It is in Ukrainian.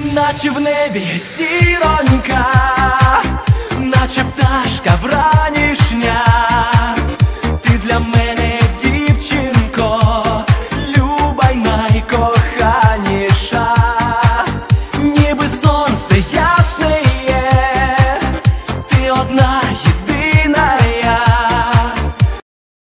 наче в небі сіронька, наче пташка вранішня, ти для мене, дівчинко, люба й найкоханіша, ніби сонце ясне є, ти одна. є